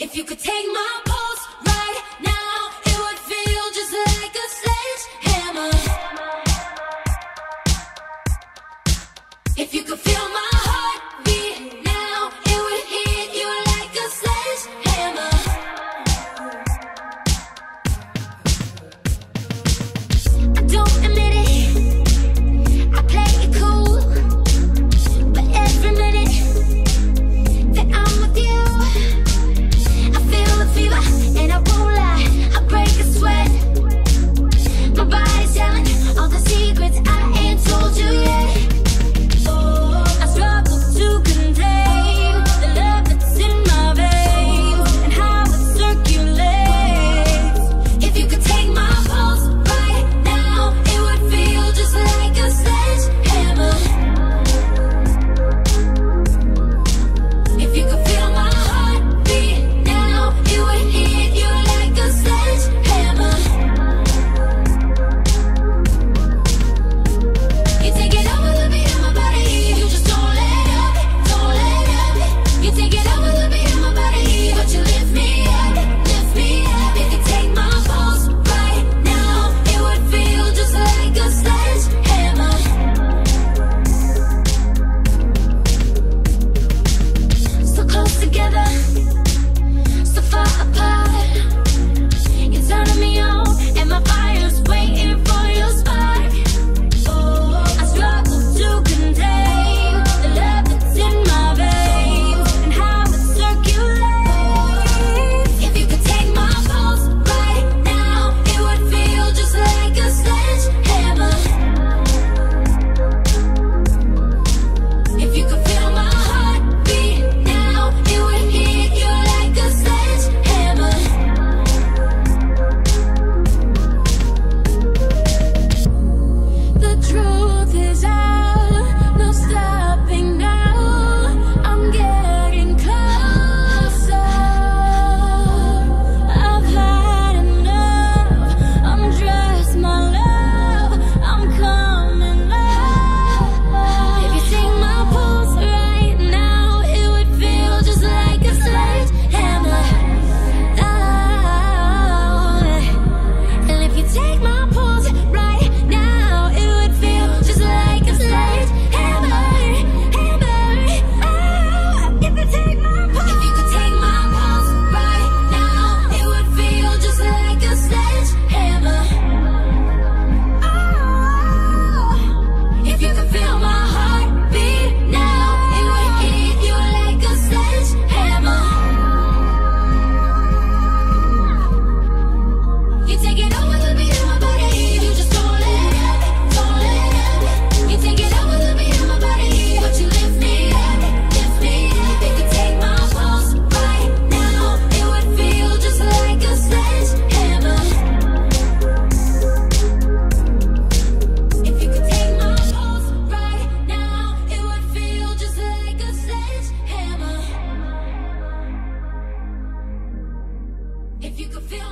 If you could take my pulse right now, it would feel just like a sledgehammer. If you could feel my you could feel